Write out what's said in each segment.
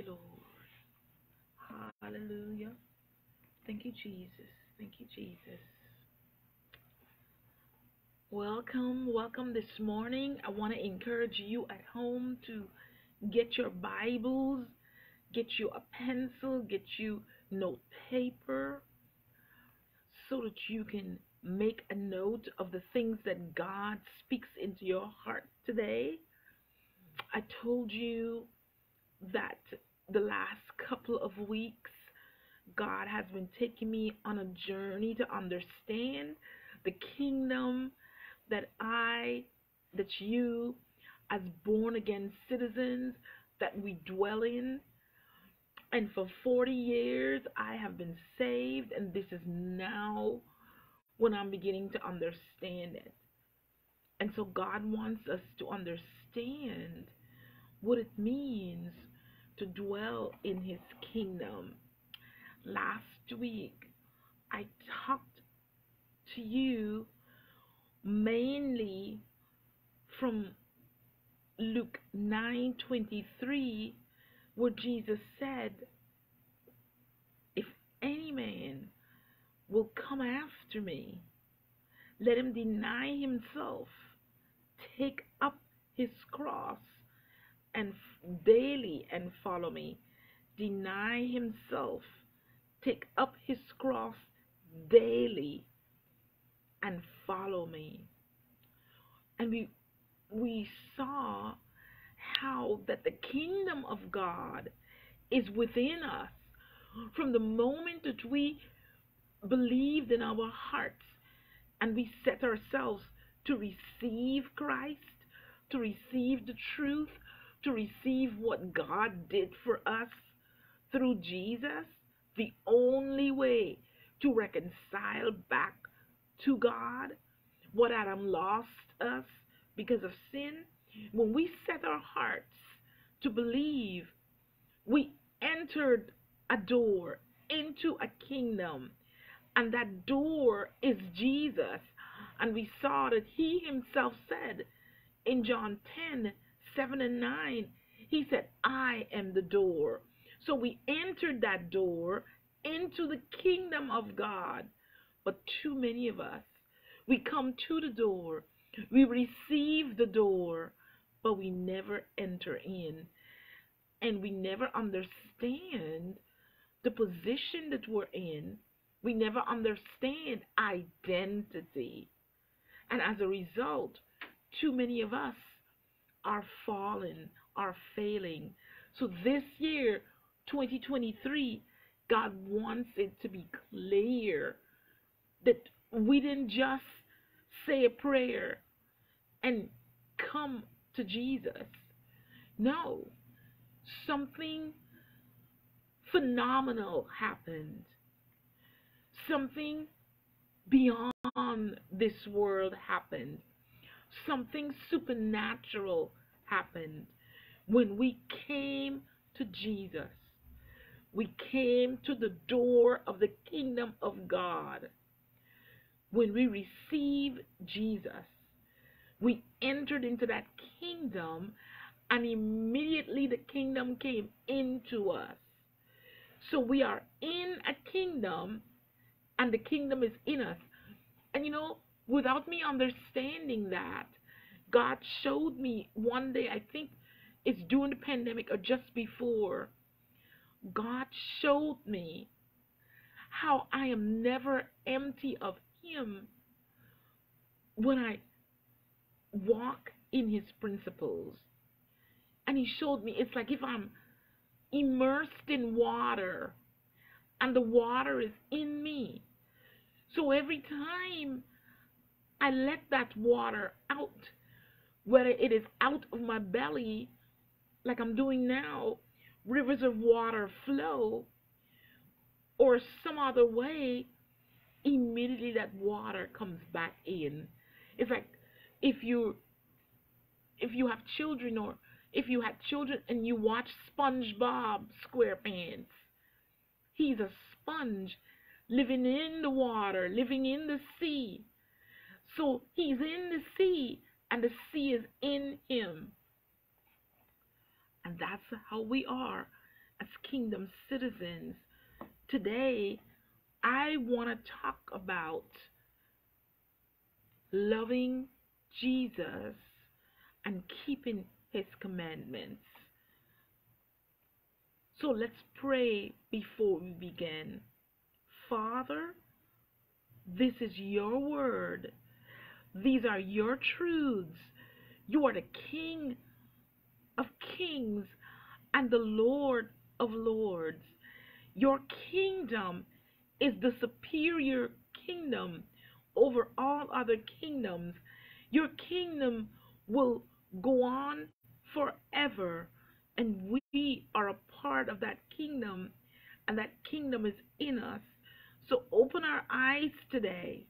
you, Lord. Hallelujah. Thank you, Jesus. Thank you, Jesus. Welcome, welcome this morning. I want to encourage you at home to get your Bibles, get you a pencil, get you note paper so that you can make a note of the things that God speaks into your heart today. I told you that the last couple of weeks, God has been taking me on a journey to understand the kingdom that I, that you, as born again citizens, that we dwell in. And for 40 years, I have been saved, and this is now when I'm beginning to understand it. And so, God wants us to understand what it means to dwell in His kingdom. Last week, I talked to you mainly from Luke 9:23 where Jesus said if any man will come after me let him deny himself take up his cross and daily and follow me deny himself take up his cross daily and follow me. And we we saw how that the kingdom of God is within us from the moment that we believed in our hearts and we set ourselves to receive Christ, to receive the truth, to receive what God did for us through Jesus, the only way to reconcile back to God, what Adam lost us because of sin, when we set our hearts to believe, we entered a door into a kingdom, and that door is Jesus. And we saw that he himself said in John 10 7 and 9, he said, I am the door. So we entered that door into the kingdom of God. But too many of us, we come to the door, we receive the door, but we never enter in. And we never understand the position that we're in. We never understand identity. And as a result, too many of us are falling, are failing. So this year, 2023, God wants it to be clear that we didn't just say a prayer and come to Jesus. No, something phenomenal happened. Something beyond this world happened. Something supernatural happened when we came to Jesus. We came to the door of the kingdom of God when we received Jesus, we entered into that kingdom, and immediately the kingdom came into us. So we are in a kingdom, and the kingdom is in us. And you know, without me understanding that, God showed me one day, I think it's during the pandemic or just before, God showed me how I am never empty of him when I walk in his principles. And he showed me it's like if I'm immersed in water and the water is in me. So every time I let that water out, whether it is out of my belly, like I'm doing now, rivers of water flow, or some other way, immediately that water comes back in. It's like if you if you have children or if you had children and you watch SpongeBob SquarePants, he's a sponge living in the water, living in the sea. So he's in the sea and the sea is in him. And that's how we are as kingdom citizens. Today, I want to talk about loving Jesus and keeping his commandments. So let's pray before we begin. Father, this is your word. These are your truths. You are the King of kings and the Lord of lords. Your kingdom is the superior kingdom over all other kingdoms. Your kingdom will go on forever, and we are a part of that kingdom, and that kingdom is in us. So open our eyes today.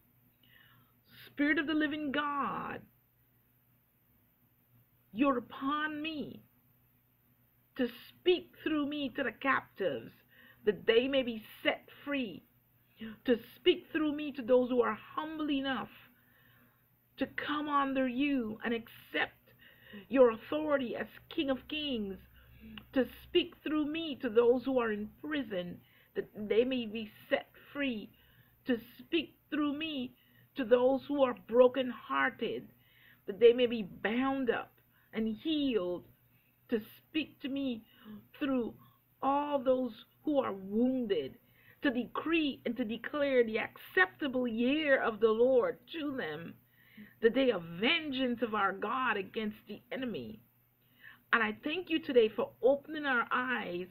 Spirit of the living God, you're upon me to speak through me to the captives, that they may be set free, to speak through me to those who are humble enough to come under you and accept your authority as King of Kings, to speak through me to those who are in prison, that they may be set free, to speak through me to those who are broken-hearted, that they may be bound up and healed, to speak to me through all those who are wounded, to decree and to declare the acceptable year of the Lord to them, the day of vengeance of our God against the enemy. And I thank you today for opening our eyes.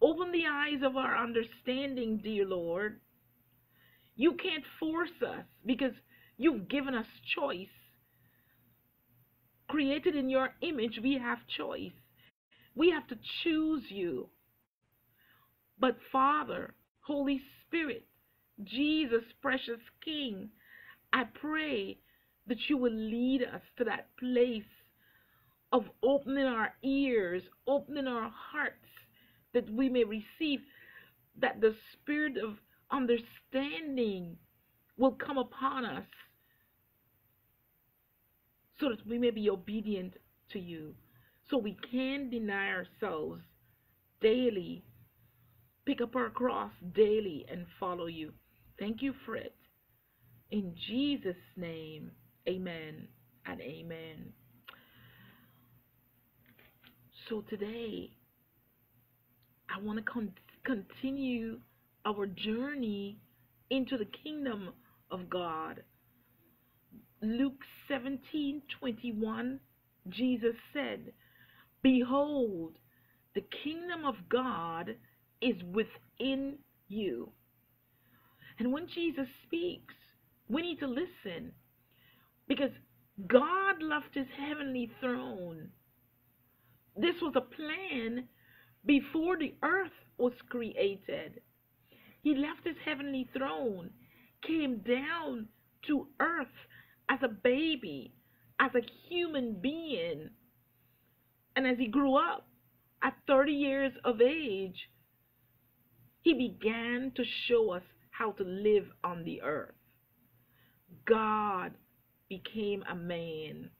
Open the eyes of our understanding, dear Lord. You can't force us because you've given us choice. Created in your image, we have choice. We have to choose you. But Father, Holy Spirit, Jesus, precious King, I pray that you will lead us to that place of opening our ears, opening our hearts, that we may receive, that the spirit of understanding will come upon us so that we may be obedient to you. So we can deny ourselves daily, pick up our cross daily, and follow you. Thank you for it. In Jesus' name, amen and amen. So today, I want to con- continue our journey into the kingdom of God. Luke 17:21 Jesus said, "Behold, the kingdom of God is within you." And when Jesus speaks, we need to listen because God left his heavenly throne. This was a plan before the earth was created. He left his heavenly throne, came down to earth as a baby, as a human being. And as he grew up, at 30 years of age, he began to show us how to live on the earth. God became a man.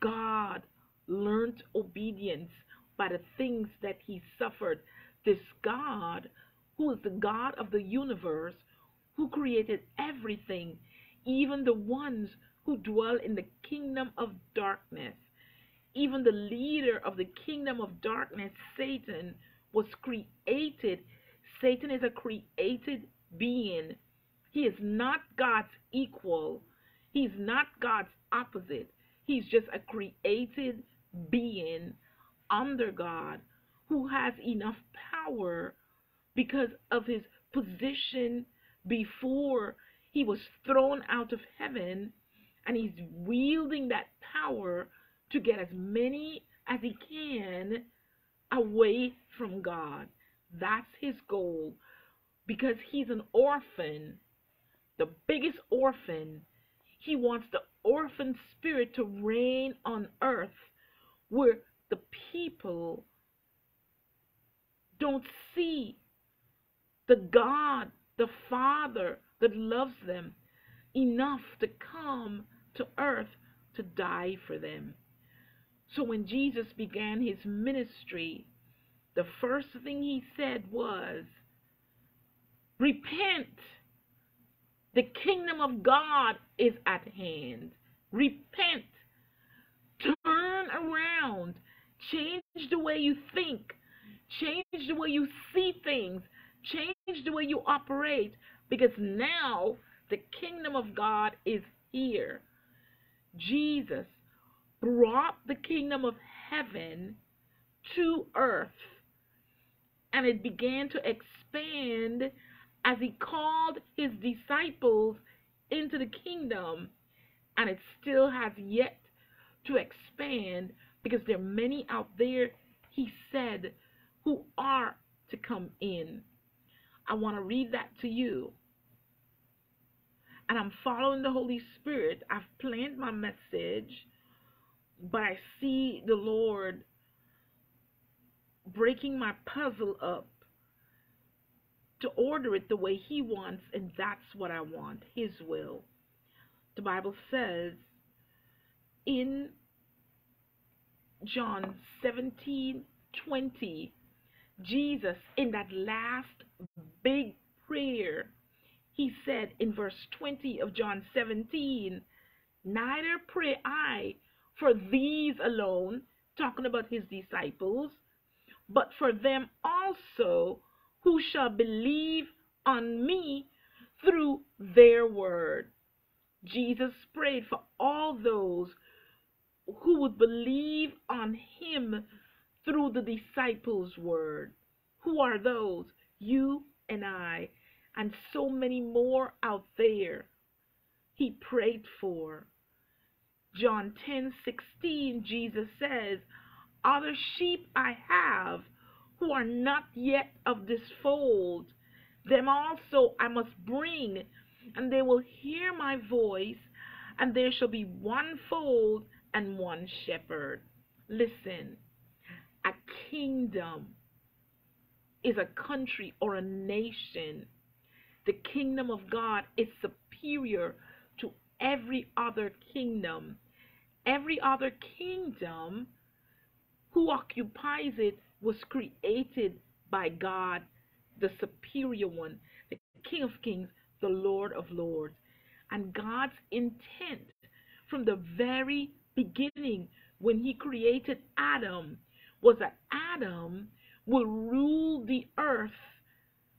God learned obedience by the things that he suffered. This God, who is the God of the universe, who created everything, even the ones who dwell in the kingdom of darkness. Even the leader of the kingdom of darkness, Satan, was created. Satan is a created being. He is not God's equal. He's not God's opposite. He's just a created being under God who has enough power because of his position before he was thrown out of heaven and he's wielding that power to get as many as he can away from God. That's his goal because he's an orphan, the biggest orphan. He wants the orphan spirit to reign on earth where the people don't see the God, the Father that loves them enough to come to earth to die for them. So when Jesus began his ministry, the first thing he said was, Repent. The kingdom of God is at hand. Repent. Turn around. Change the way you think. Change the way you see things. Change the way you operate. Because now the kingdom of God is here. Jesus brought the kingdom of heaven to earth. And it began to expand as he called his disciples into the kingdom. And it still has yet to expand because there are many out there, he said, who are to come in. I want to read that to you. And I'm following the Holy Spirit. I've planned my message, but I see the Lord breaking my puzzle up to order it the way He wants, and that's what I want His will. The Bible says in John 17 20, Jesus, in that last big prayer, he said in verse 20 of John 17, Neither pray I for these alone, talking about his disciples, but for them also who shall believe on me through their word. Jesus prayed for all those who would believe on him through the disciples' word. Who are those? You and I, and so many more out there. He prayed for. John 10 16, Jesus says, Other sheep I have who are not yet of this fold. Them also I must bring, and they will hear my voice, and there shall be one fold and one shepherd. Listen, a kingdom is a country or a nation. The kingdom of God is superior to every other kingdom. Every other kingdom who occupies it was created by God, the superior one, the King of kings, the Lord of lords. And God's intent from the very beginning when he created Adam was that Adam will rule the earth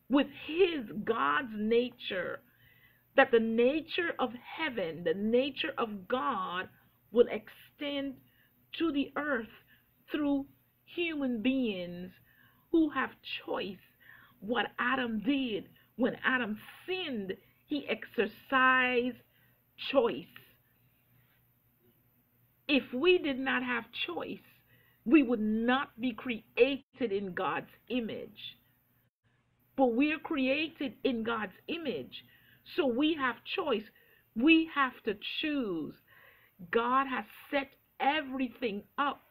with his God's nature, that the nature of heaven, the nature of God, will extend to the earth through human beings who have choice. What Adam did when Adam sinned, he exercised choice. If we did not have choice, we would not be created in God's image. But we're created in God's image. So we have choice. We have to choose. God has set everything up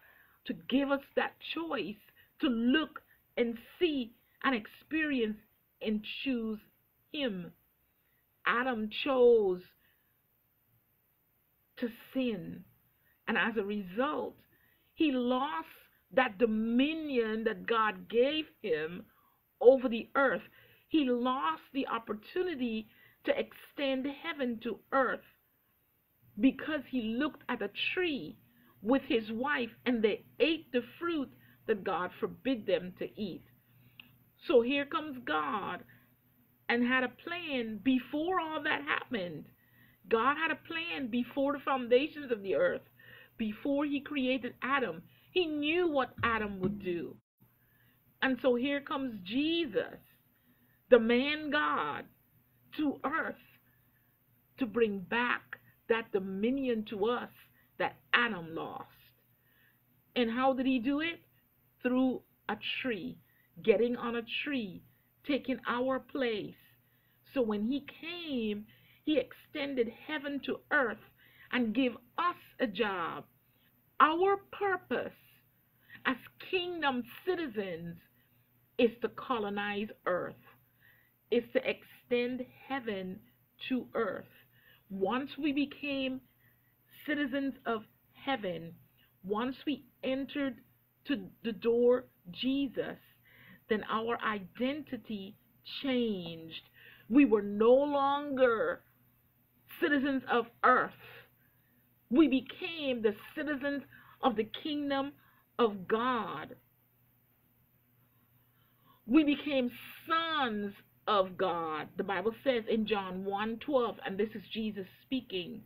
to give us that choice to look and see and experience and choose Him. Adam chose to sin. And as a result, he lost that dominion that God gave him over the earth. He lost the opportunity to extend heaven to earth because he looked at a tree with his wife and they ate the fruit that God forbid them to eat. So here comes God and had a plan before all that happened. God had a plan before the foundations of the earth, before he created Adam. He knew what Adam would do. And so here comes Jesus, the man God, to earth to bring back that dominion to us that Adam lost. And how did he do it? Through a tree, getting on a tree, taking our place. So when he came, he extended heaven to earth and gave us a job. Our purpose as kingdom citizens is to colonize earth, is to extend heaven to earth. Once we became citizens of heaven, once we entered to the door Jesus, then our identity changed. We were no longer citizens of earth. We became the citizens of the kingdom of God. We became sons of God. The Bible says in John 1:12 and this is Jesus speaking.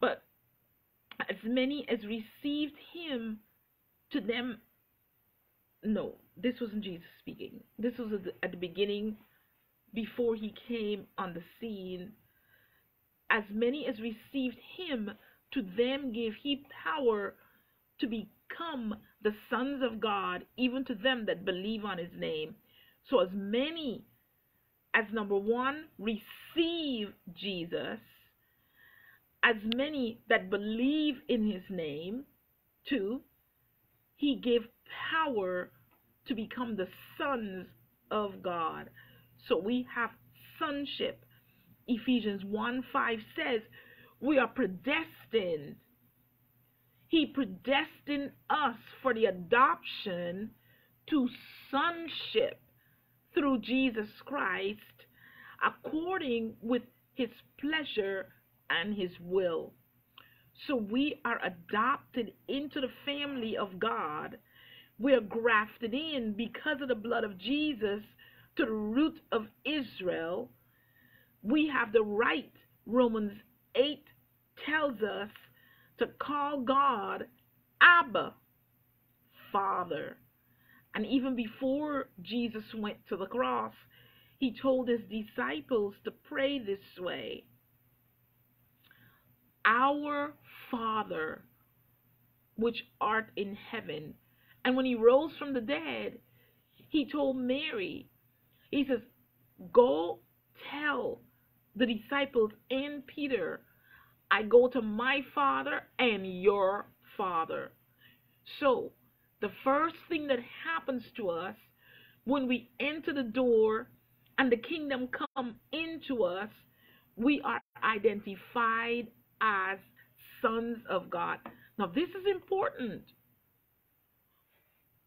But as many as received him to them no, this wasn't Jesus speaking. This was at the, at the beginning before he came on the scene. As many as received him, to them gave he power to become the sons of God, even to them that believe on his name. So, as many as number one receive Jesus, as many that believe in his name, two, he gave power to become the sons of God. So we have sonship. Ephesians 1 5 says, We are predestined. He predestined us for the adoption to sonship through Jesus Christ, according with his pleasure and his will. So we are adopted into the family of God. We're grafted in because of the blood of Jesus to the root of Israel. We have the right, Romans 8 tells us, to call God Abba, Father. And even before Jesus went to the cross, he told his disciples to pray this way Our Father, which art in heaven. And when he rose from the dead, he told Mary, he says, Go tell the disciples and Peter, I go to my Father and your Father. So, the first thing that happens to us when we enter the door and the kingdom come into us, we are identified as sons of God. Now, this is important.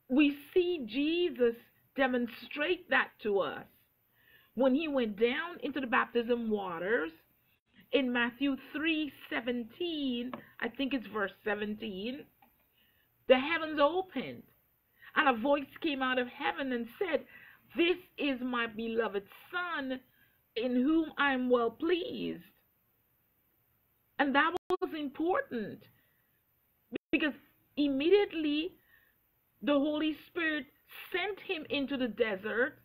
We see Jesus demonstrate that to us when he went down into the baptism waters in Matthew 3:17, I think it's verse 17, the heavens opened and a voice came out of heaven and said, "This is my beloved son in whom I am well pleased." And that was important because immediately the Holy Spirit sent him into the desert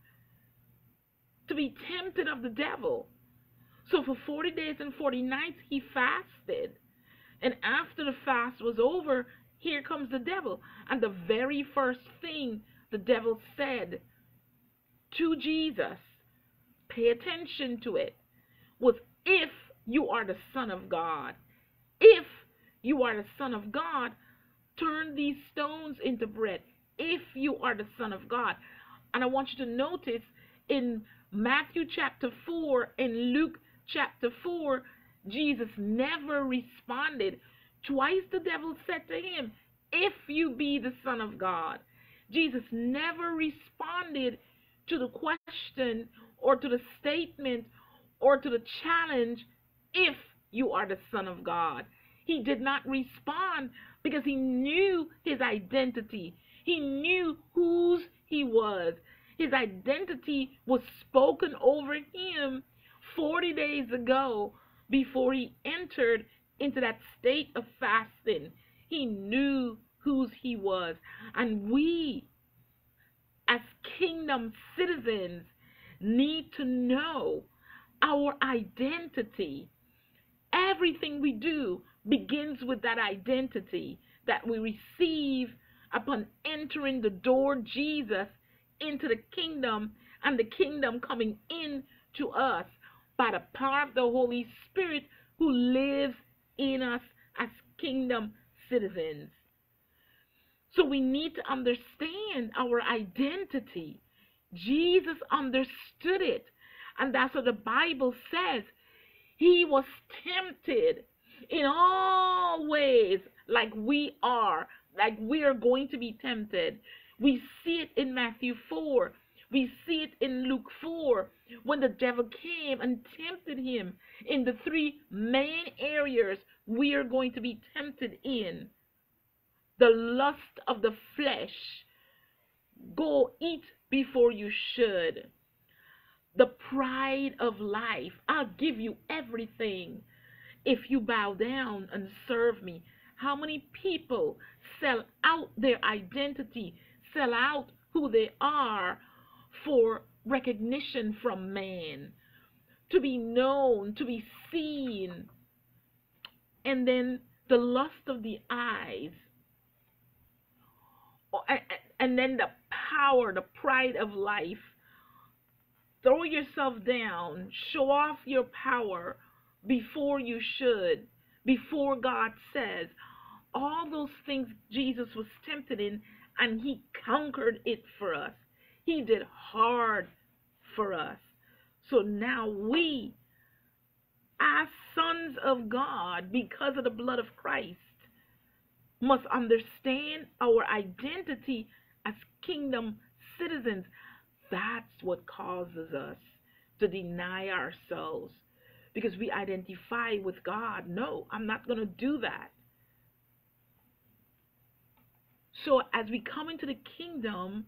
to be tempted of the devil. So for 40 days and 40 nights, he fasted. And after the fast was over, here comes the devil. And the very first thing the devil said to Jesus, pay attention to it, was if you are the Son of God, if you are the Son of God, turn these stones into bread. If you are the Son of God. And I want you to notice in Matthew chapter 4 and Luke chapter 4, Jesus never responded. Twice the devil said to him, If you be the Son of God. Jesus never responded to the question or to the statement or to the challenge, If you are the Son of God. He did not respond because he knew his identity. He knew whose he was. His identity was spoken over him 40 days ago before he entered into that state of fasting. He knew whose he was. And we, as kingdom citizens, need to know our identity. Everything we do begins with that identity that we receive upon entering the door Jesus into the kingdom and the kingdom coming in to us by the power of the Holy Spirit who lives in us as kingdom citizens. So we need to understand our identity. Jesus understood it. And that's what the Bible says. He was tempted in all ways like we are, like we are going to be tempted. We see it in Matthew 4. We see it in Luke 4 when the devil came and tempted him in the three main areas we are going to be tempted in the lust of the flesh. Go eat before you should. The pride of life. I'll give you everything if you bow down and serve me. How many people sell out their identity, sell out who they are for recognition from man, to be known, to be seen. And then the lust of the eyes, and then the power, the pride of life. Throw yourself down, show off your power before you should, before God says. All those things Jesus was tempted in, and he conquered it for us. He did hard for us. So now we, as sons of God, because of the blood of Christ, must understand our identity as kingdom citizens. That's what causes us to deny ourselves because we identify with God. No, I'm not going to do that. So, as we come into the kingdom,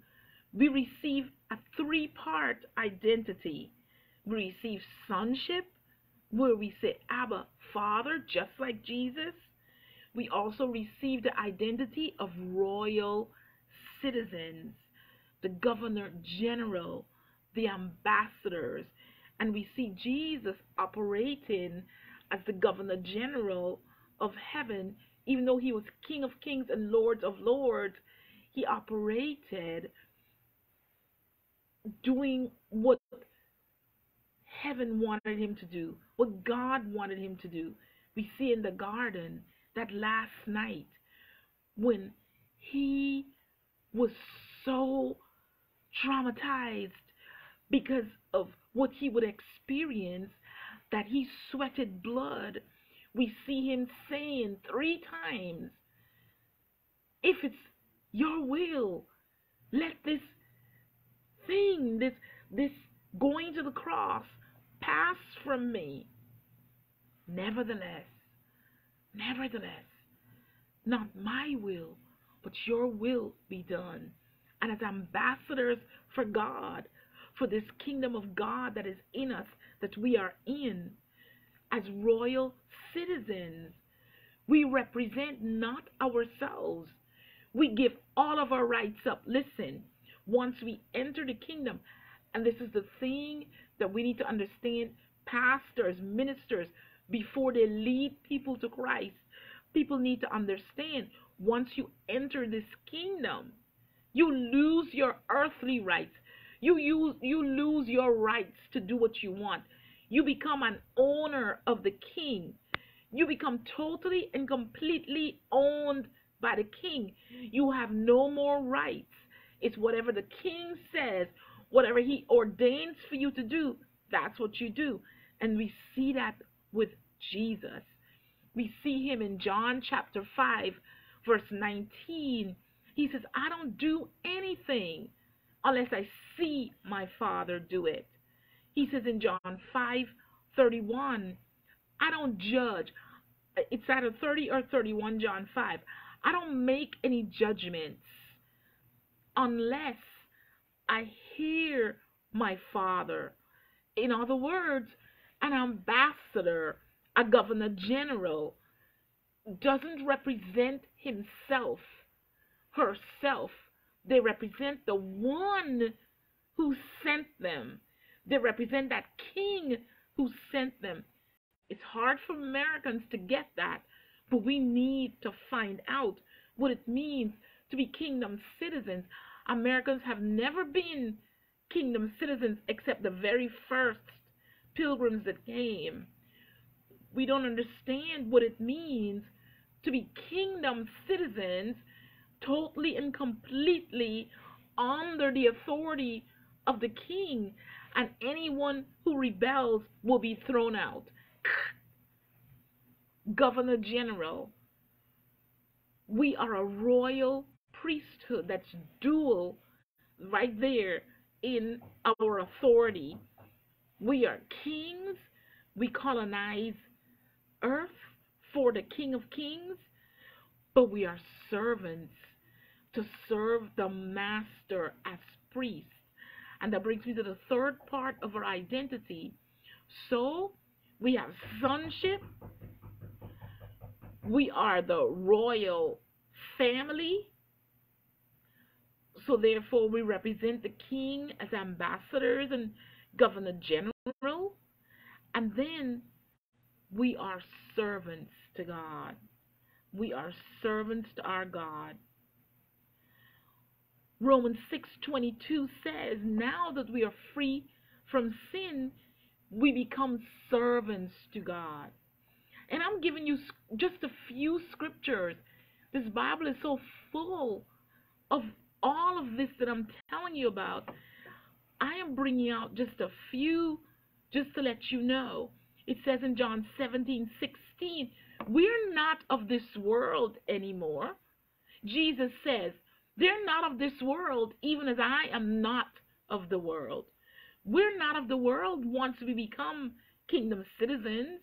we receive a three part identity. We receive sonship, where we say, Abba, Father, just like Jesus. We also receive the identity of royal citizens, the governor general, the ambassadors. And we see Jesus operating as the governor general of heaven, even though he was King of kings and Lords of lords, he operated doing what heaven wanted him to do, what God wanted him to do. We see in the garden that last night when he was so traumatized because of what he would experience that he sweated blood. We see him saying three times, If it's your will, let this thing, this this going to the cross, pass from me. Nevertheless, nevertheless, not my will, but your will be done. And as ambassadors for God, for this kingdom of God that is in us, that we are in, as royal citizens, we represent not ourselves. We give all of our rights up. Listen, once we enter the kingdom. And this is the thing that we need to understand pastors, ministers, before they lead people to Christ. People need to understand once you enter this kingdom, you lose your earthly rights. You use you lose your rights to do what you want. You become an owner of the king. You become totally and completely owned by the king. You have no more rights. It's whatever the king says, whatever he ordains for you to do, that's what you do. And we see that with Jesus. We see him in John chapter 5, verse 19. He says, I don't do anything unless I see my Father do it. He says in John 5, 31, I don't judge. It's either 30 or 31, John 5. I don't make any judgments unless I hear my Father. In other words, an ambassador, a governor general, doesn't represent himself, herself. They represent the one who sent them. They represent that king who sent them. It's hard for Americans to get that, but we need to find out what it means to be kingdom citizens. Americans have never been kingdom citizens except the very first pilgrims that came. We don't understand what it means to be kingdom citizens totally and completely under the authority of the king, and anyone who rebels will be thrown out. Governor General, we are a royal priesthood that's dual right there in our authority. We are kings. We colonize earth for the King of Kings, but we are servants to serve the Master as priests. And that brings me to the third part of our identity. So we have sonship. We are the royal family. So therefore, we represent the king as ambassadors and governor general. And then we are servants to God. We are servants to our God. Romans 6:22 says, "Now that we are free from sin, we become servants to God." And I'm giving you just a few scriptures. This Bible is so full of all of this that I'm telling you about. I am bringing out just a few just to let you know. It says in John 17:16, "We're not of this world anymore." Jesus says, they're not of this world, even as I am not of the world. We're not of the world once we become kingdom citizens.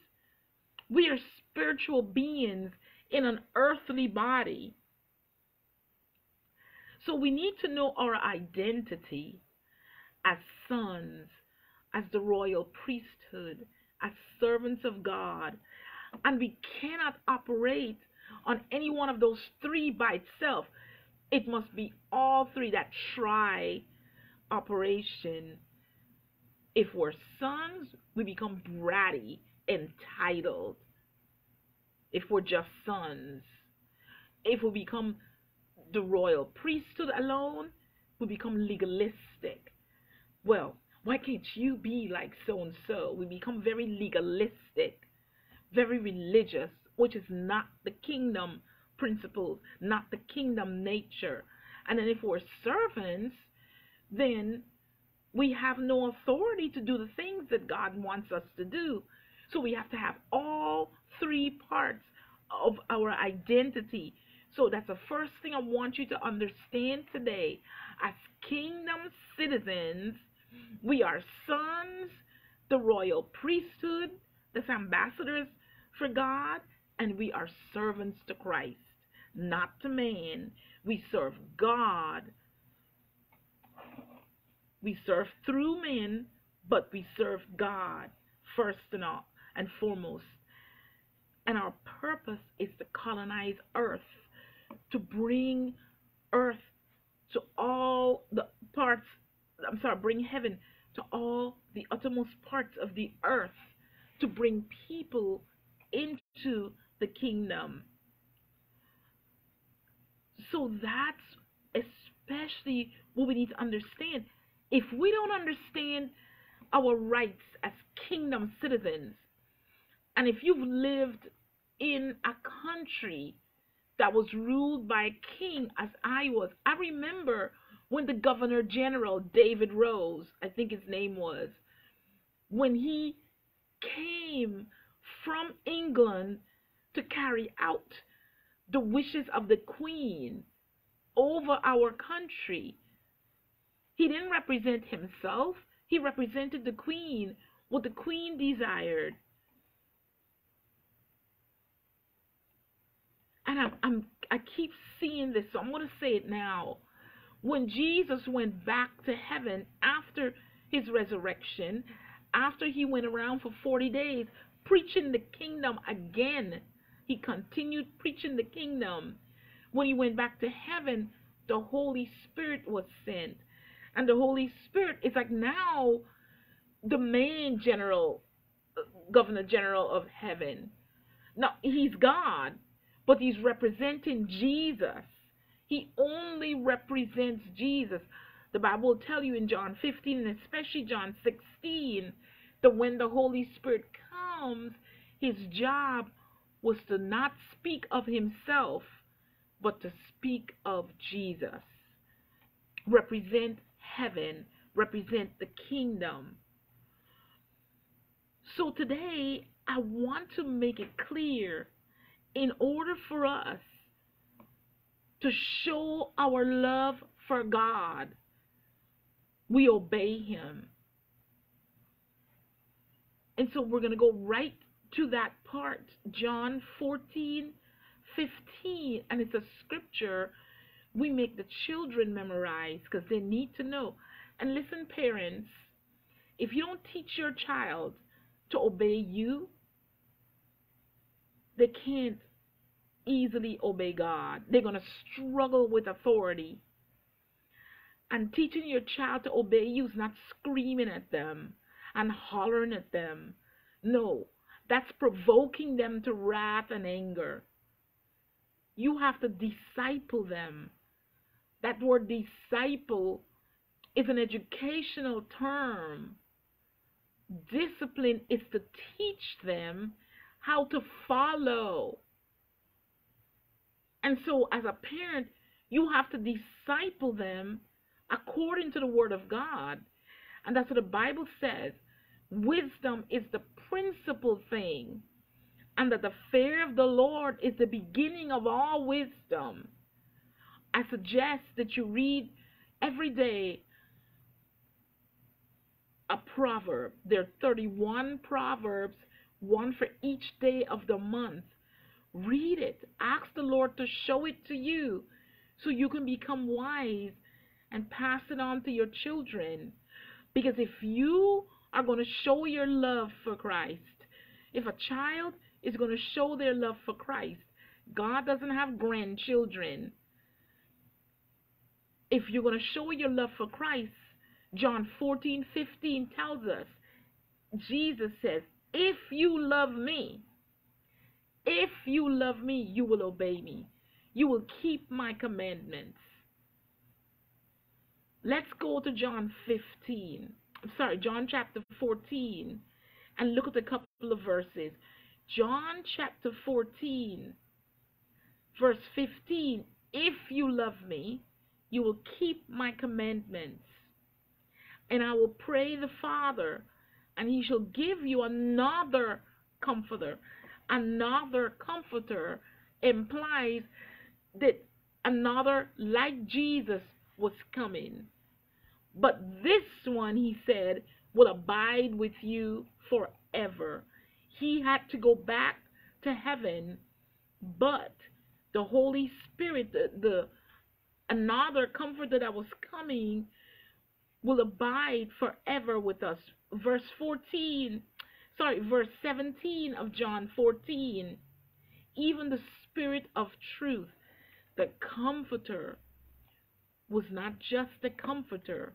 We are spiritual beings in an earthly body. So we need to know our identity as sons, as the royal priesthood, as servants of God. And we cannot operate on any one of those three by itself. It must be all three, that try operation. If we're sons, we become bratty, entitled. If we're just sons, if we become the royal priesthood alone, we become legalistic. Well, why can't you be like so and so? We become very legalistic, very religious, which is not the kingdom principles, not the kingdom nature. And then if we're servants, then we have no authority to do the things that God wants us to do. So we have to have all three parts of our identity. So that's the first thing I want you to understand today. As kingdom citizens, we are sons, the royal priesthood, the ambassadors for God, and we are servants to Christ not to man. We serve God. We serve through men, but we serve God first and all and foremost. And our purpose is to colonize earth, to bring earth to all the parts, I'm sorry, bring heaven to all the uttermost parts of the earth, to bring people into the kingdom. So that's especially what we need to understand. If we don't understand our rights as kingdom citizens, and if you've lived in a country that was ruled by a king as I was, I remember when the Governor General, David Rose, I think his name was, when he came from England to carry out the wishes of the queen over our country. He didn't represent himself, he represented the queen, what the queen desired. And I'm, I'm, I keep seeing this, so I'm going to say it now. When Jesus went back to heaven after his resurrection, after he went around for 40 days preaching the kingdom again, he continued preaching the kingdom. When he went back to heaven, the Holy Spirit was sent. And the Holy Spirit is like now the main general, uh, governor general of heaven. Now, he's God, but he's representing Jesus. He only represents Jesus. The Bible will tell you in John 15 and especially John 16 that when the Holy Spirit comes, his job was to not speak of himself, but to speak of Jesus. Represent heaven, represent the kingdom. So today, I want to make it clear in order for us to show our love for God, we obey Him. And so we're going to go right to that part, John 14, 15. And it's a scripture we make the children memorize because they need to know. And listen, parents, if you don't teach your child to obey you, they can't easily obey God. They're going to struggle with authority. And teaching your child to obey you is not screaming at them and hollering at them. No, that's provoking them to wrath and anger. You have to disciple them. That word disciple is an educational term. Discipline is to teach them how to follow. And so, as a parent, you have to disciple them according to the Word of God. And that's what the Bible says. Wisdom is the principal thing, and that the fear of the Lord is the beginning of all wisdom. I suggest that you read every day a proverb. There are 31 proverbs, one for each day of the month. Read it. Ask the Lord to show it to you so you can become wise and pass it on to your children. Because if you are going to show your love for Christ, if a child is going to show their love for Christ, God doesn't have grandchildren. If you're going to show your love for Christ, John 14, 15 tells us, Jesus says, If you love me, if you love me, you will obey me. You will keep my commandments. Let's go to John 15. Sorry, John chapter 14 and look at a couple of verses. John chapter 14, verse 15. If you love me, you will keep my commandments. And I will pray the Father, and he shall give you another comforter. Another comforter implies that another like Jesus was coming. But this one, he said, will abide with you forever. He had to go back to heaven, but the Holy Spirit, the, the another comforter that was coming, will abide forever with us. Verse 14, sorry, verse 17 of John 14. Even the Spirit of truth, the Comforter, was not just the Comforter,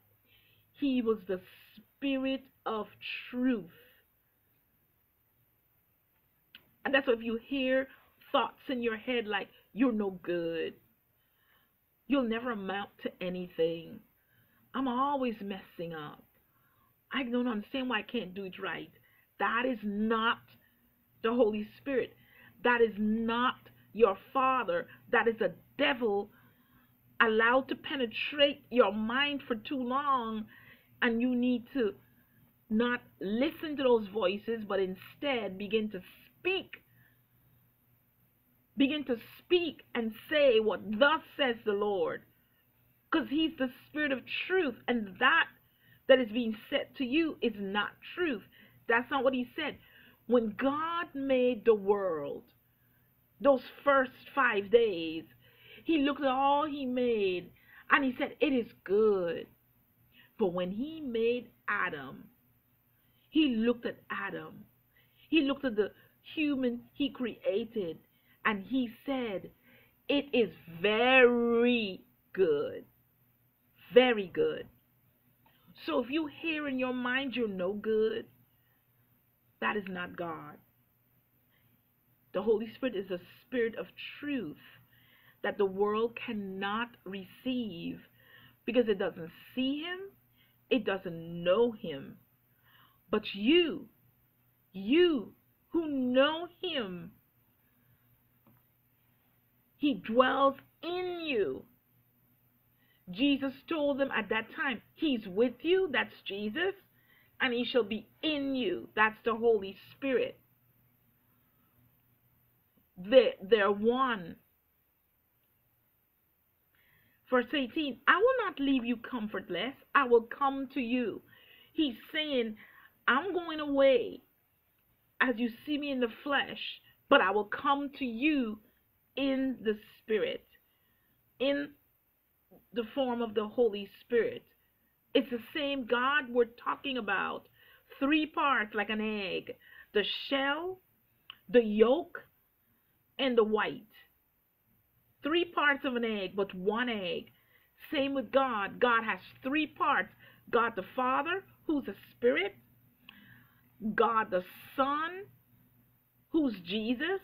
he was the Spirit of truth. And that's why if you hear thoughts in your head like, you're no good, you'll never amount to anything, I'm always messing up, I don't understand why I can't do it right. That is not the Holy Spirit. That is not your Father. That is a devil allowed to penetrate your mind for too long and you need to not listen to those voices, but instead begin to speak. Begin to speak and say what thus says the Lord. Because He's the Spirit of truth, and that that is being said to you is not truth. That's not what He said. When God made the world, those first five days, He looked at all He made and He said, It is good. But when he made Adam, he looked at Adam. He looked at the human he created and he said, It is very good. Very good. So if you hear in your mind you're no good, that is not God. The Holy Spirit is a spirit of truth that the world cannot receive because it doesn't see him it doesn't know him. But you, you who know him, he dwells in you. Jesus told them at that time, He's with you, that's Jesus, and He shall be in you, that's the Holy Spirit. They're, they're one. Verse 18 I will not leave you comfortless, I will come to you. He's saying, I'm going away as you see me in the flesh, but I will come to you in the Spirit, in the form of the Holy Spirit. It's the same God we're talking about. Three parts like an egg the shell, the yolk, and the white. Three parts of an egg, but one egg. Same with God. God has three parts God the Father, who's a spirit, God the Son, who's Jesus,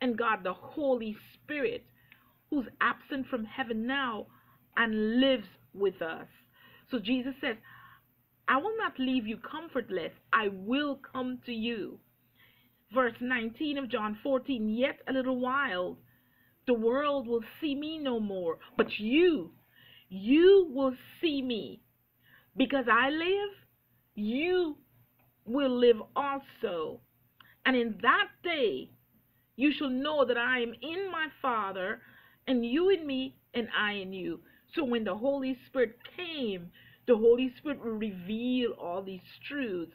and God the Holy Spirit, who's absent from heaven now and lives with us. So Jesus says, I will not leave you comfortless, I will come to you. Verse 19 of John 14 Yet a little while, the world will see me no more, but you, you will see me. Because I live, you will live also. And in that day, you shall know that I am in my Father, and you in me, and I in you. So when the Holy Spirit came, the Holy Spirit will reveal all these truths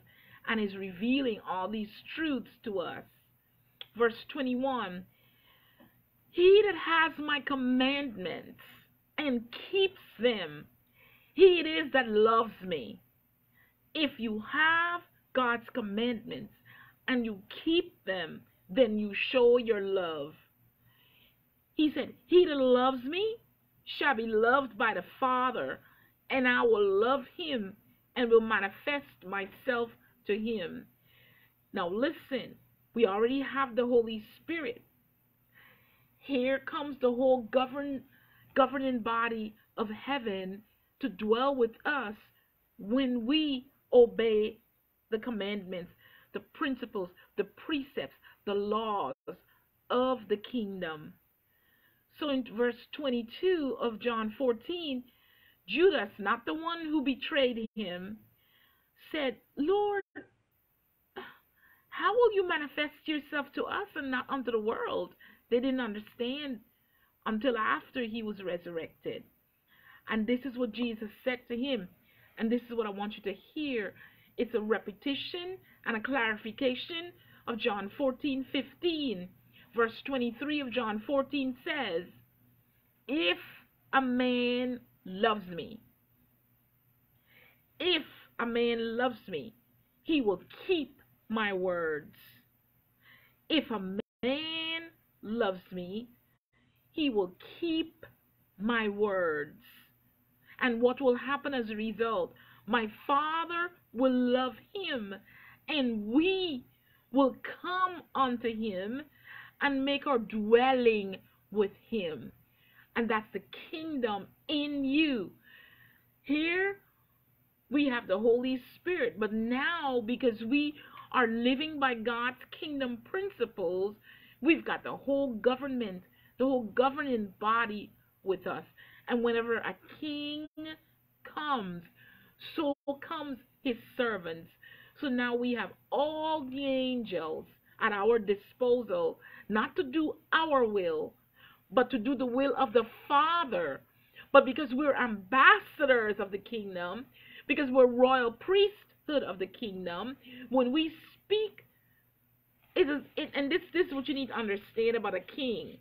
and is revealing all these truths to us. Verse 21 He that has my commandments and keeps them, he it is that loves me. If you have God's commandments and you keep them, then you show your love. He said, He that loves me shall be loved by the Father, and I will love him and will manifest myself to him. Now, listen, we already have the Holy Spirit. Here comes the whole govern, governing body of heaven to dwell with us when we obey the commandments, the principles, the precepts, the laws of the kingdom. So in verse 22 of John 14, Judas, not the one who betrayed him, said, Lord, how will you manifest yourself to us and not unto the world? They didn't understand until after he was resurrected. And this is what Jesus said to him. And this is what I want you to hear. It's a repetition and a clarification of John 14 15. Verse 23 of John 14 says, If a man loves me, if a man loves me, he will keep my words. If a man loves me, he will keep my words. And what will happen as a result? My Father will love him, and we will come unto him and make our dwelling with him. And that's the kingdom in you. Here we have the Holy Spirit, but now because we are living by God's kingdom principles, we've got the whole government, the whole governing body with us. And whenever a king comes, so comes his servants. So now we have all the angels at our disposal, not to do our will, but to do the will of the Father. But because we're ambassadors of the kingdom, because we're royal priesthood of the kingdom, when we speak, it is, it, and this, this is what you need to understand about a king.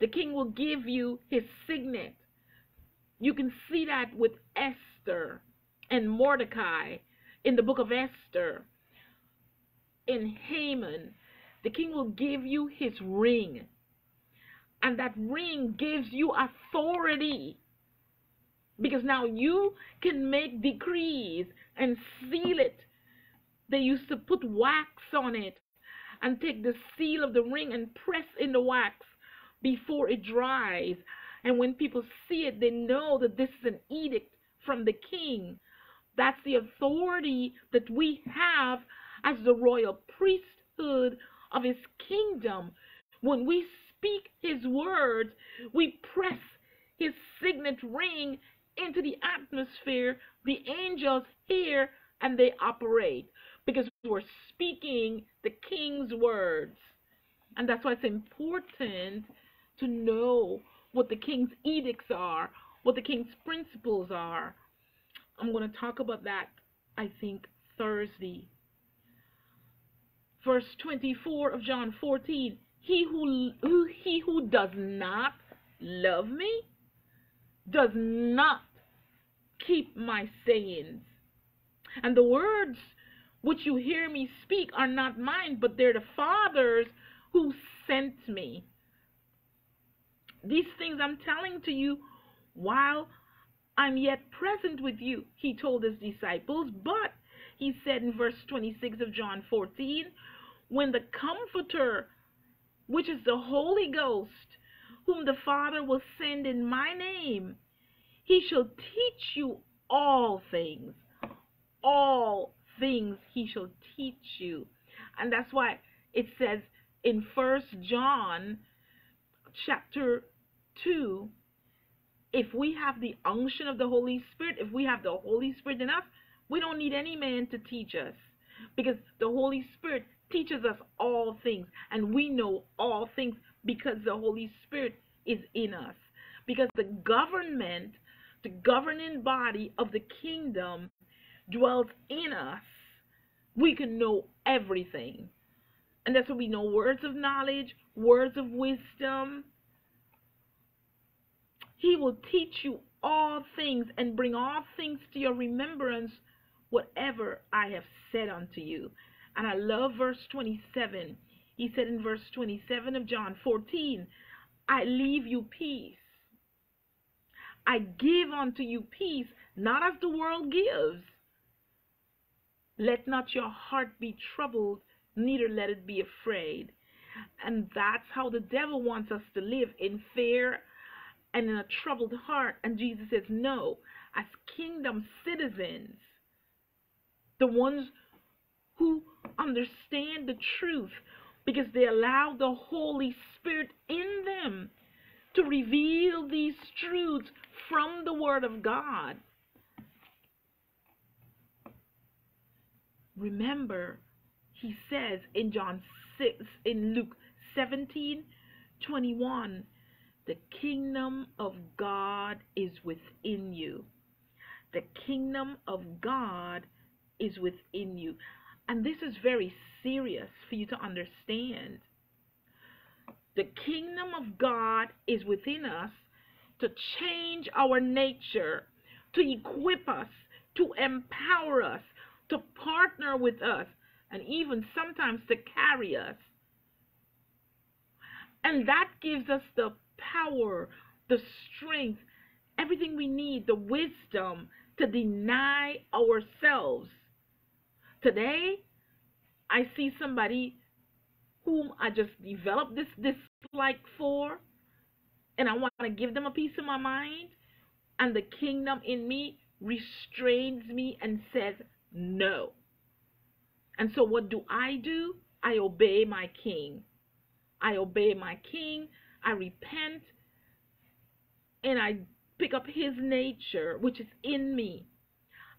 The king will give you his signet. You can see that with Esther and Mordecai in the book of Esther. In Haman, the king will give you his ring. And that ring gives you authority. Because now you can make decrees and seal it. They used to put wax on it and take the seal of the ring and press in the wax before it dries. And when people see it, they know that this is an edict from the king. That's the authority that we have as the royal priesthood of his kingdom. When we speak his words, we press his signet ring into the atmosphere. The angels hear and they operate because we're speaking the king's words. And that's why it's important to know what the king's edicts are, what the king's principles are. I'm going to talk about that, I think, Thursday. Verse 24 of John 14 He who, who, he who does not love me does not keep my sayings. And the words which you hear me speak are not mine, but they're the Father's who sent me. These things I'm telling to you while I'm yet present with you, he told his disciples. But he said in verse 26 of John 14, when the Comforter, which is the Holy Ghost, whom the Father will send in my name, he shall teach you all things. All things he shall teach you. And that's why it says in First John chapter 2 if we have the unction of the Holy Spirit, if we have the Holy Spirit enough, we don't need any man to teach us because the Holy Spirit teaches us all things and we know all things because the Holy Spirit is in us. Because the government, the governing body of the kingdom dwells in us, we can know everything. And that's what we know words of knowledge, words of wisdom. He will teach you all things and bring all things to your remembrance, whatever I have said unto you. And I love verse 27. He said in verse 27 of John 14, I leave you peace. I give unto you peace, not as the world gives. Let not your heart be troubled, neither let it be afraid. And that's how the devil wants us to live in fear and in a troubled heart. And Jesus says, No, as kingdom citizens, the ones who understand the truth because they allow the Holy Spirit in them to reveal these truths from the Word of God. Remember, he says in John 6, in Luke 17 21, the kingdom of God is within you. The kingdom of God is within you. And this is very serious for you to understand. The kingdom of God is within us to change our nature, to equip us, to empower us, to partner with us, and even sometimes to carry us. And that gives us the power, the strength, everything we need, the wisdom to deny ourselves. Today, I see somebody whom I just developed this dislike for, and I want to give them a piece of my mind, and the kingdom in me restrains me and says no. And so, what do I do? I obey my king. I obey my king. I repent. And I pick up his nature, which is in me.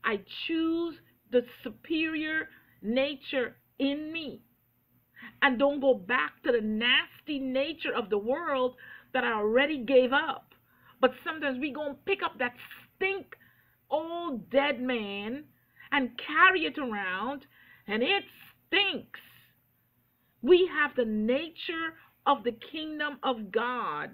I choose the superior nature in me. And don't go back to the nasty nature of the world that I already gave up. But sometimes we go and pick up that stink old dead man and carry it around and it stinks. We have the nature of the kingdom of God.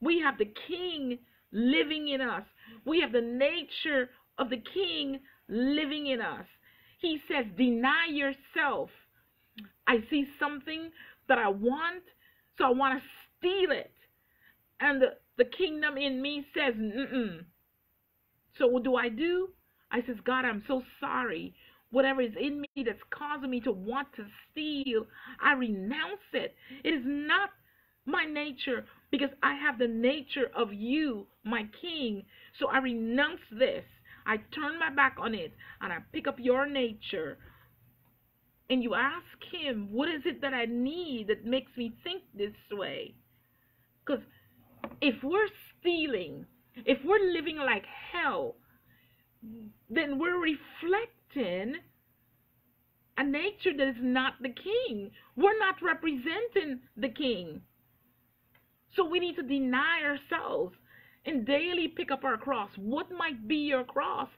We have the king living in us. We have the nature of the king living in us. He says, Deny yourself. I see something that I want, so I want to steal it. And the, the kingdom in me says, Mm-mm. So what do I do? I says, God, I'm so sorry. Whatever is in me that's causing me to want to steal, I renounce it. It is not my nature because I have the nature of you, my king. So I renounce this. I turn my back on it and I pick up your nature. And you ask him, what is it that I need that makes me think this way? Because if we're stealing, if we're living like hell, then we're reflecting a nature that is not the king. We're not representing the king. So we need to deny ourselves and daily pick up our cross. What might be your cross?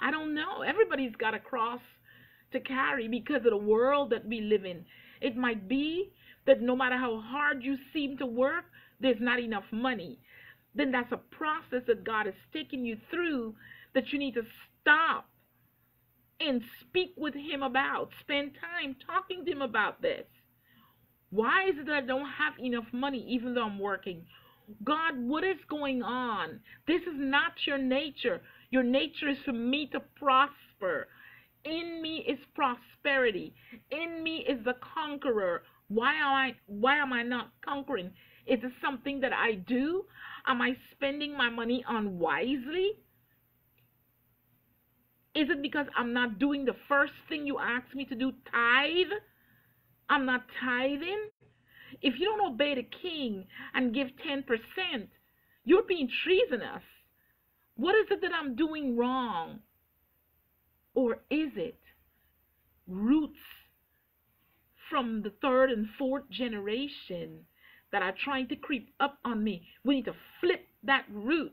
I don't know. Everybody's got a cross to carry because of the world that we live in. It might be that no matter how hard you seem to work, there's not enough money. Then that's a process that God is taking you through that you need to stop and speak with Him about. Spend time talking to Him about this. Why is it that I don't have enough money even though I'm working? God, what is going on? This is not your nature. Your nature is for me to prosper. In me is prosperity. In me is the conqueror. Why am I why am I not conquering? Is it something that I do? Am I spending my money unwisely? Is it because I'm not doing the first thing you asked me to do, tithe? I'm not tithing? If you don't obey the king and give 10%, you're being treasonous. What is it that I'm doing wrong? Or is it roots from the third and fourth generation that are trying to creep up on me? We need to flip that root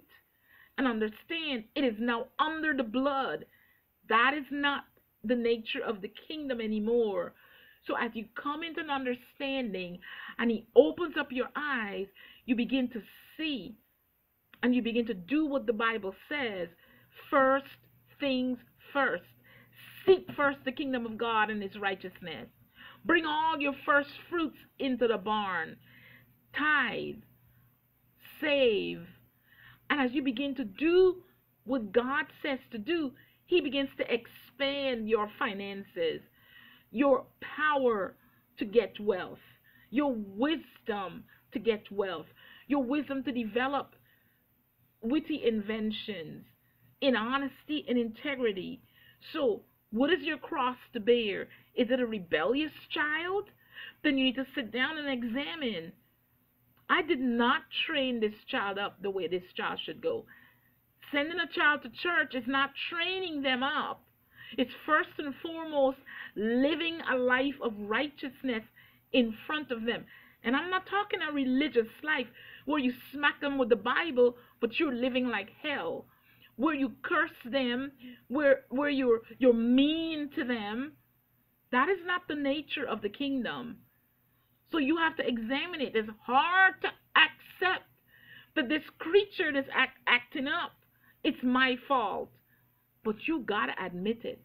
and understand it is now under the blood. That is not the nature of the kingdom anymore. So as you come into an understanding and he opens up your eyes, you begin to see and you begin to do what the Bible says. First things first. Seek first the kingdom of God and his righteousness. Bring all your first fruits into the barn. Tithe. Save. And as you begin to do what God says to do, he begins to expand your finances your power to get wealth, your wisdom to get wealth, your wisdom to develop witty inventions in honesty and integrity. So, what is your cross to bear? Is it a rebellious child? Then you need to sit down and examine. I did not train this child up the way this child should go. Sending a child to church is not training them up. It's first and foremost living a life of righteousness in front of them. And I'm not talking a religious life where you smack them with the Bible, but you're living like hell, where you curse them, where where you're you're mean to them. That is not the nature of the kingdom. So you have to examine it. It's hard to accept that this creature is act, acting up. It's my fault. But you got to admit it.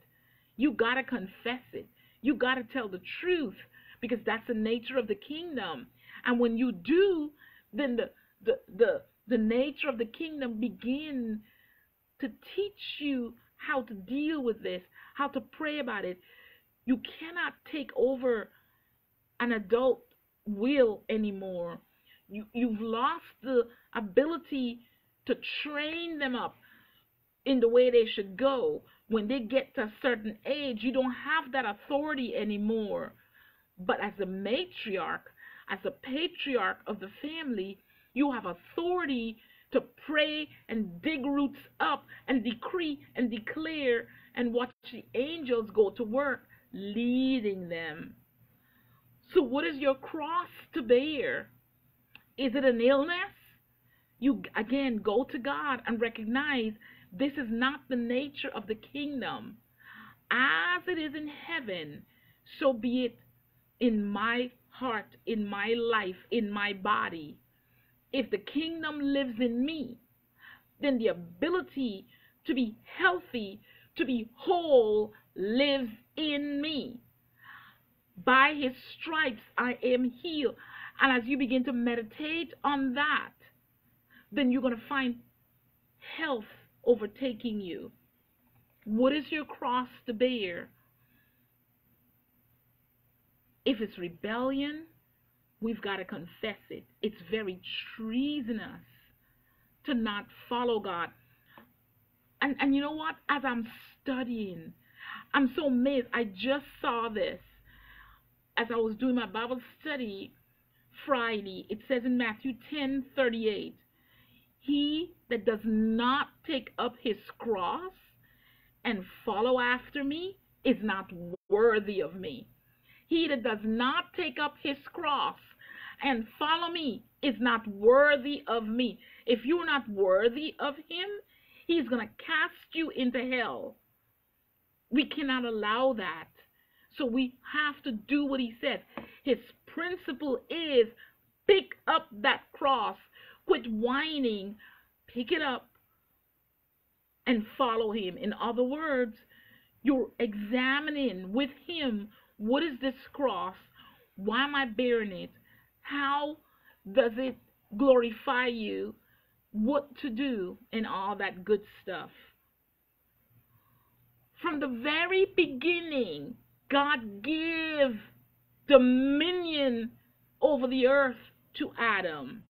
You got to confess it. You got to tell the truth because that's the nature of the kingdom. And when you do, then the the the, the nature of the kingdom begin to teach you how to deal with this, how to pray about it. You cannot take over an adult will anymore. You you've lost the ability to train them up in the way they should go. When they get to a certain age, you don't have that authority anymore. But as a matriarch, as a patriarch of the family, you have authority to pray and dig roots up and decree and declare and watch the angels go to work leading them. So, what is your cross to bear? Is it an illness? You again go to God and recognize this is not the nature of the kingdom. As it is in heaven, so be it in my heart, in my life, in my body. If the kingdom lives in me, then the ability to be healthy, to be whole, lives in me. By his stripes I am healed. And as you begin to meditate on that, then you're going to find health overtaking you? What is your cross to bear? If it's rebellion, we've got to confess it. It's very treasonous to not follow God. And, and you know what? As I'm studying, I'm so amazed. I just saw this as I was doing my Bible study Friday. It says in Matthew 10 38, he that does not take up his cross and follow after me is not worthy of me. He that does not take up his cross and follow me is not worthy of me. If you're not worthy of him, he's going to cast you into hell. We cannot allow that. So we have to do what he says. His principle is pick up that cross, quit whining, pick it up and follow him. In other words, you're examining with him what is this cross? Why am I bearing it? How does it glorify you? What to do and all that good stuff. From the very beginning, God gave dominion over the earth to Adam.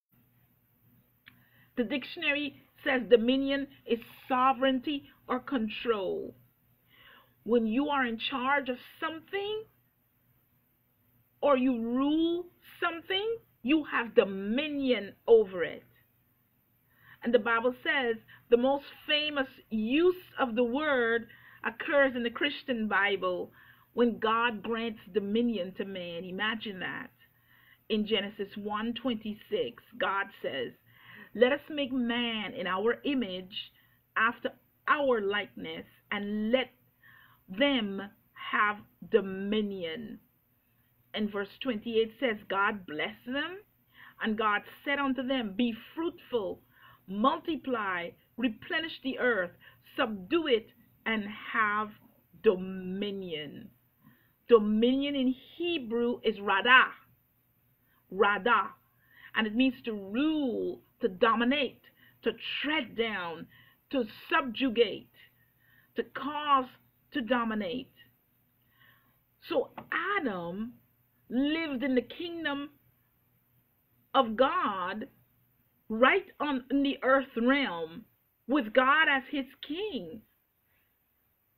The dictionary says dominion is sovereignty or control. When you are in charge of something or you rule something, you have dominion over it. And the Bible says the most famous use of the word occurs in the Christian Bible when God grants dominion to man. Imagine that. In Genesis 1:26, God says, "Let us make man in our image after our likeness and let them have dominion." And verse 28 says, God blessed them, and God said unto them, Be fruitful, multiply, replenish the earth, subdue it, and have dominion. Dominion in Hebrew is radah. Radah. And it means to rule, to dominate, to tread down, to subjugate, to cause to dominate. So Adam lived in the kingdom of God right on the earth realm with God as his king.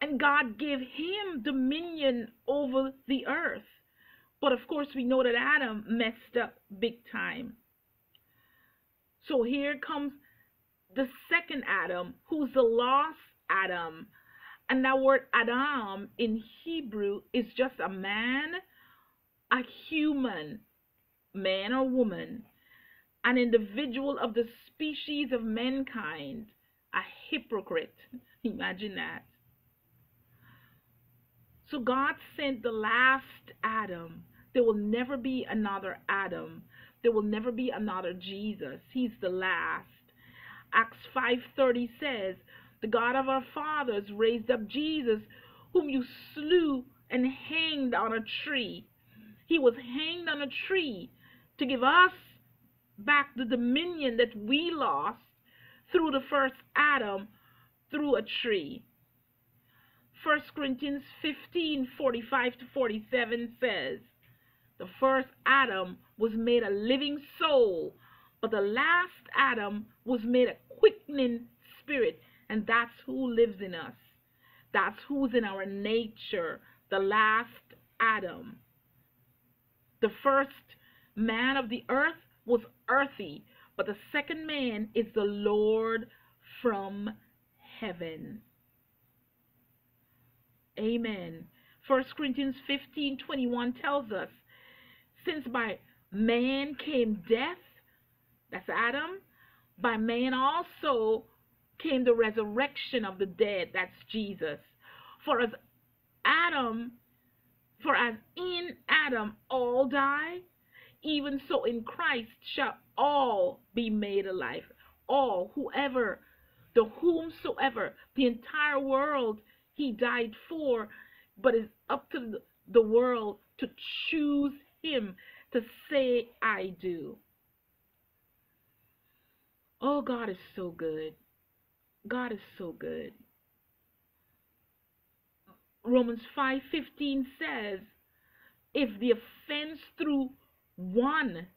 And God gave him dominion over the earth. But of course, we know that Adam messed up big time. So here comes the second Adam, who's the lost Adam. And that word Adam in Hebrew is just a man, a human, man or woman, an individual of the species of mankind, a hypocrite. Imagine that. So God sent the last Adam. There will never be another Adam. There will never be another Jesus. He's the last. Acts 5:30 says, "The God of our fathers raised up Jesus, whom you slew and hanged on a tree. He was hanged on a tree to give us back the dominion that we lost through the first Adam through a tree. 1 Corinthians 15 45 to 47 says, The first Adam was made a living soul, but the last Adam was made a quickening spirit, and that's who lives in us. That's who's in our nature, the last Adam. The first man of the earth was earthy, but the second man is the Lord from heaven. Amen. 1 Corinthians 15 21 tells us, Since by man came death, that's Adam, by man also came the resurrection of the dead, that's Jesus. For as Adam, for as in Adam all die, even so in Christ shall all be made alive. All, whoever, the whomsoever, the entire world he died for, but it's up to the world to choose him to say, I do. Oh, God is so good. God is so good. Romans 5:15 says, if the offense through one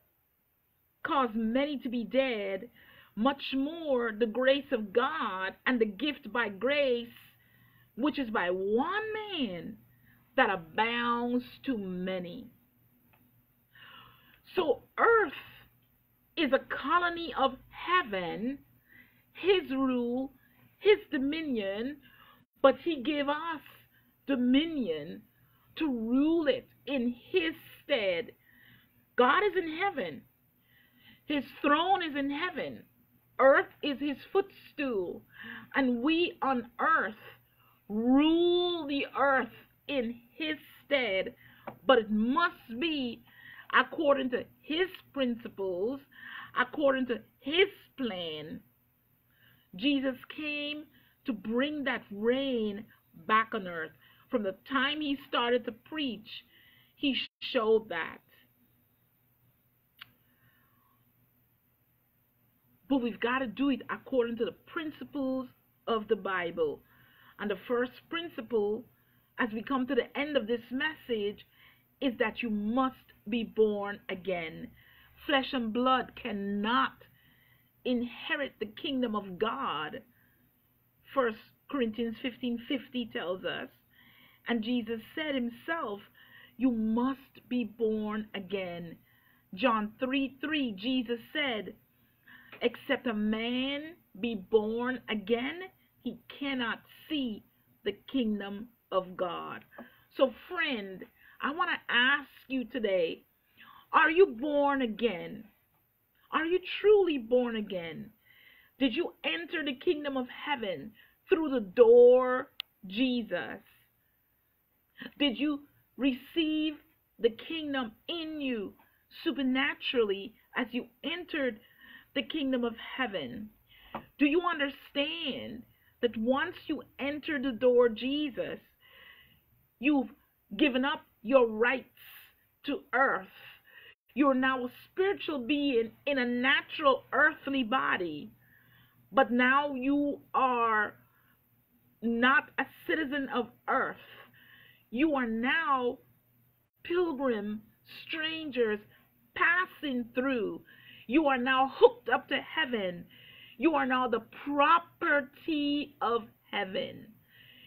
caused many to be dead, much more the grace of God and the gift by grace which is by one man that abounds to many. So earth is a colony of heaven, his rule, his dominion, but he gave us dominion to rule it in his stead. God is in heaven. His throne is in heaven. Earth is his footstool. And we on earth rule the earth in his stead. But it must be according to his principles, according to his plan. Jesus came to bring that reign back on earth. From the time he started to preach, he showed that. But we've got to do it according to the principles of the Bible. And the first principle, as we come to the end of this message, is that you must be born again. Flesh and blood cannot inherit the kingdom of God. First Corinthians 15:50 tells us. And Jesus said himself, you must be born again. John 3 3, Jesus said, Except a man be born again, he cannot see the kingdom of God. So, friend, I want to ask you today are you born again? Are you truly born again? Did you enter the kingdom of heaven through the door, Jesus? Did you receive the kingdom in you supernaturally as you entered the kingdom of heaven? Do you understand that once you enter the door, Jesus, you've given up your rights to earth? You're now a spiritual being in a natural earthly body, but now you are not a citizen of earth you are now pilgrim strangers passing through. You are now hooked up to heaven. You are now the property of heaven.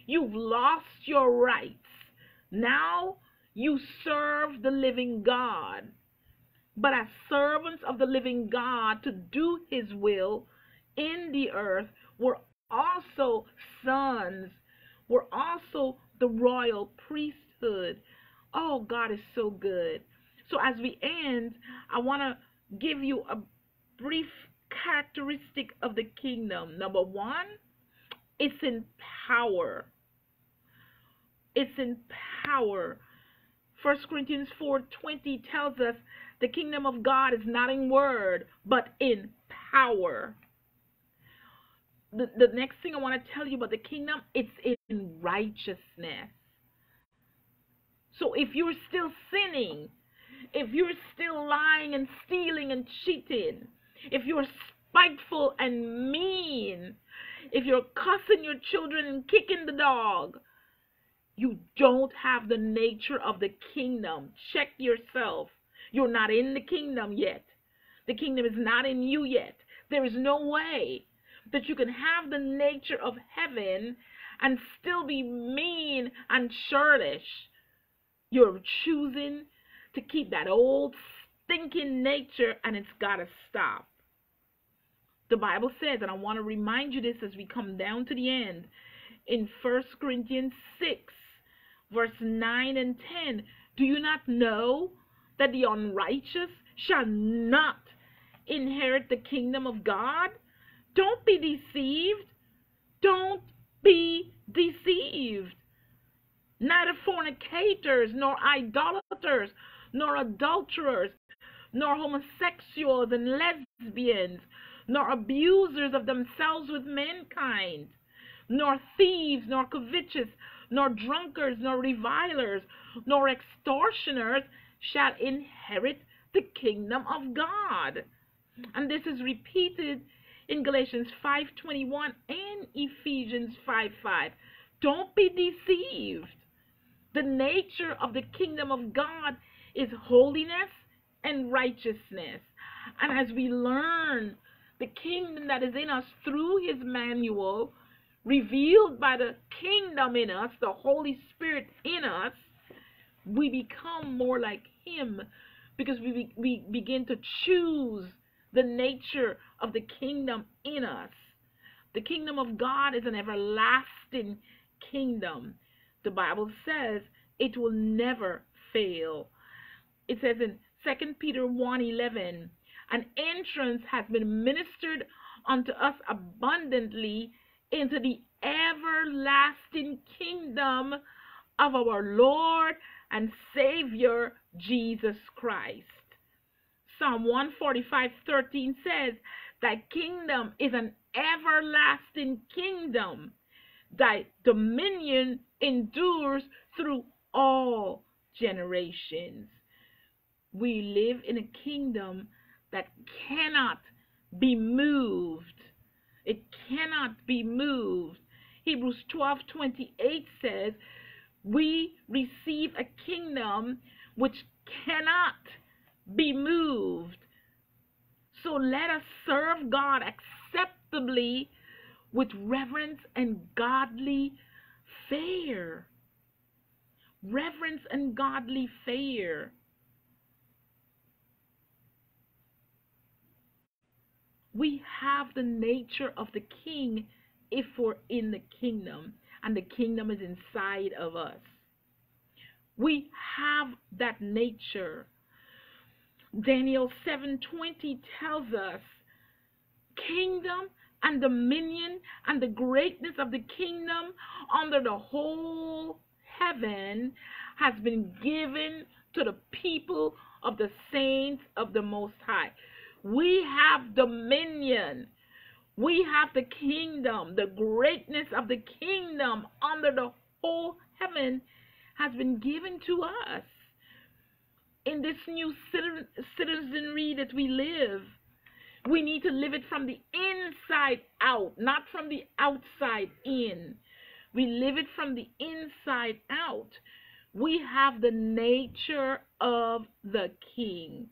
You've lost your rights. Now you serve the living God. But as servants of the living God to do his will in the earth, we're also sons. We're also the royal priesthood. Oh, God is so good. So, as we end, I want to give you a brief characteristic of the kingdom. Number one, it's in power. It's in power. 1 Corinthians 4:20 tells us the kingdom of God is not in word, but in power the, the next thing I want to tell you about the kingdom, it's in righteousness. So if you're still sinning, if you're still lying and stealing and cheating, if you're spiteful and mean, if you're cussing your children and kicking the dog, you don't have the nature of the kingdom. Check yourself. You're not in the kingdom yet. The kingdom is not in you yet. There is no way that you can have the nature of heaven and still be mean and churlish. You're choosing to keep that old stinking nature and it's got to stop. The Bible says, and I want to remind you this as we come down to the end, in 1 Corinthians 6, verse 9 and 10, do you not know that the unrighteous shall not inherit the kingdom of God? Don't be deceived. Don't be deceived. Neither fornicators, nor idolaters, nor adulterers, nor homosexuals and lesbians, nor abusers of themselves with mankind, nor thieves, nor covetous, nor drunkards, nor revilers, nor extortioners shall inherit the kingdom of God. And this is repeated in Galatians 5:21 and Ephesians 5:5. Don't be deceived. The nature of the kingdom of God is holiness and righteousness. And as we learn the kingdom that is in us through his manual, revealed by the kingdom in us, the Holy Spirit in us, we become more like him because we, we begin to choose the nature of the kingdom in us. The kingdom of God is an everlasting kingdom. The Bible says it will never fail. It says in 2 Peter 1:11, an entrance has been ministered unto us abundantly into the everlasting kingdom of our Lord and Savior Jesus Christ. Psalm 145:13 says, Thy kingdom is an everlasting kingdom. Thy dominion endures through all generations. We live in a kingdom that cannot be moved. It cannot be moved. Hebrews 12:28 says, "We receive a kingdom which cannot be moved." So let us serve God acceptably with reverence and godly fear. Reverence and godly fear. We have the nature of the king if we're in the kingdom and the kingdom is inside of us. We have that nature. Daniel 7:20 tells us kingdom and dominion and the greatness of the kingdom under the whole heaven has been given to the people of the saints of the most high. We have dominion. We have the kingdom. The greatness of the kingdom under the whole heaven has been given to us in this new citizenry that we live. We need to live it from the inside out, not from the outside in. We live it from the inside out. We have the nature of the king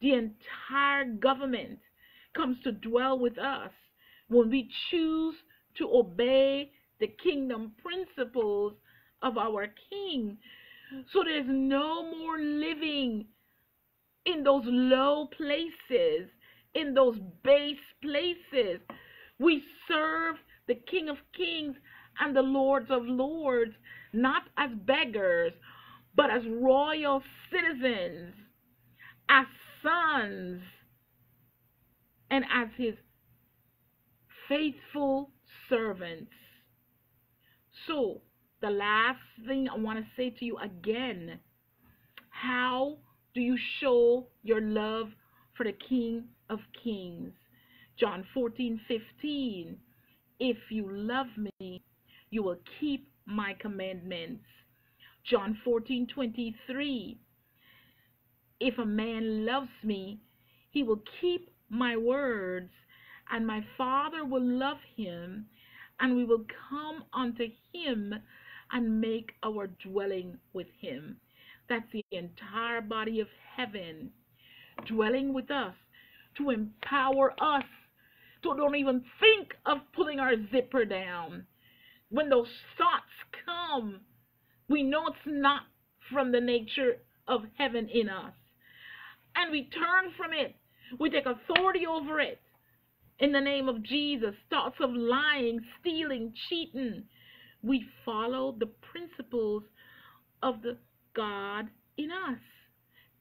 the entire government comes to dwell with us when we choose to obey the kingdom principles of our King. So there's no more living in those low places, in those base places. We serve the King of Kings and the Lords of Lords, not as beggars, but as royal citizens, as sons and as his faithful servants. So, the last thing I want to say to you again how do you show your love for the King of Kings? John 14 15. If you love me, you will keep my commandments. John 14 23. If a man loves me, he will keep my words, and my Father will love him, and we will come unto him and make our dwelling with him. That's the entire body of heaven dwelling with us to empower us to don't even think of pulling our zipper down. When those thoughts come, we know it's not from the nature of heaven in us and we turn from it. We take authority over it in the name of Jesus. Thoughts of lying, stealing, cheating. We follow the principles of the God in us.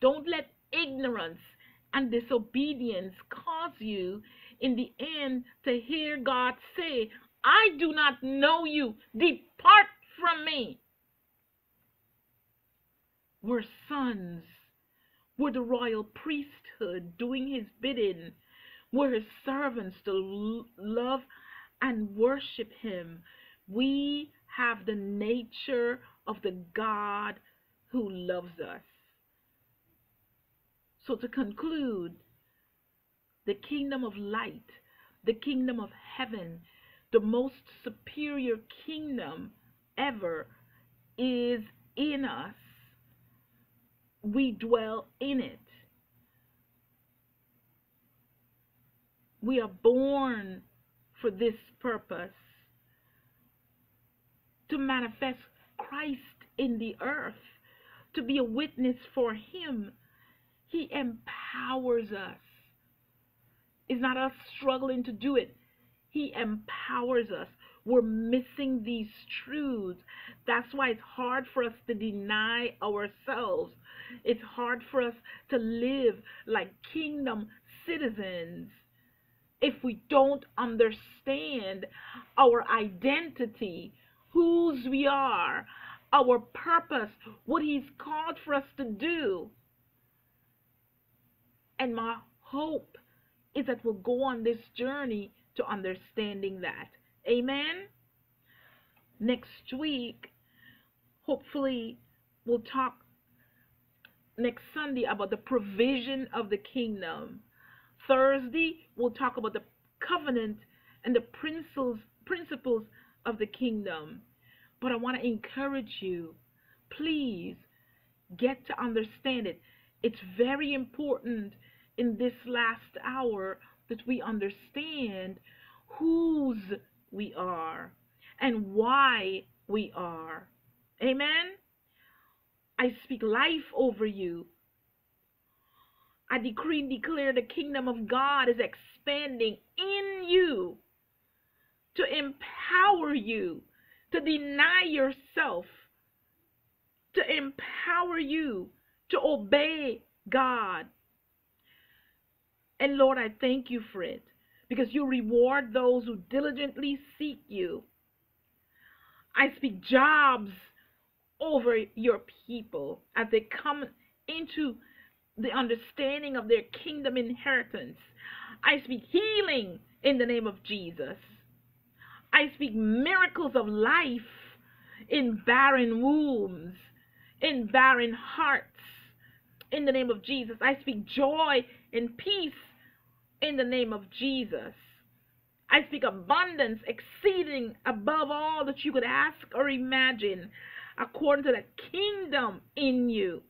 Don't let ignorance and disobedience cause you in the end to hear God say, I do not know you. Depart from me. We're sons we're the royal priesthood doing his bidding. We're his servants to love and worship him. We have the nature of the God who loves us. So, to conclude, the kingdom of light, the kingdom of heaven, the most superior kingdom ever is in us we dwell in it. We are born for this purpose to manifest Christ in the earth, to be a witness for Him. He empowers us. It's not us struggling to do it, He empowers us. We're missing these truths. That's why it's hard for us to deny ourselves. It's hard for us to live like kingdom citizens if we don't understand our identity, whose we are, our purpose, what He's called for us to do. And my hope is that we'll go on this journey to understanding that. Amen. Next week, hopefully, we'll talk next Sunday about the provision of the kingdom. Thursday, we'll talk about the covenant and the principles principles of the kingdom. But I want to encourage you, please get to understand it. It's very important in this last hour that we understand whose we are and why we are. Amen. I speak life over you. I decree and declare the kingdom of God is expanding in you to empower you to deny yourself, to empower you to obey God. And Lord, I thank you for it because you reward those who diligently seek you. I speak jobs over your people as they come into the understanding of their kingdom inheritance. I speak healing in the name of Jesus. I speak miracles of life in barren wombs, in barren hearts, in the name of Jesus. I speak joy and peace in the name of Jesus. I speak abundance exceeding above all that you could ask or imagine, according to the kingdom in you.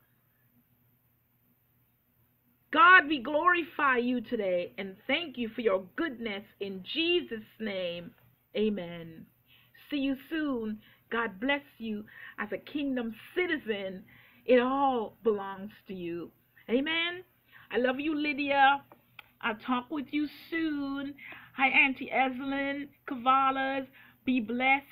God, we glorify you today and thank you for your goodness in Jesus' name. Amen. See you soon. God bless you as a kingdom citizen. It all belongs to you. Amen. I love you, Lydia. I'll talk with you soon. Hi, Auntie Evelyn Cavalas. Be blessed.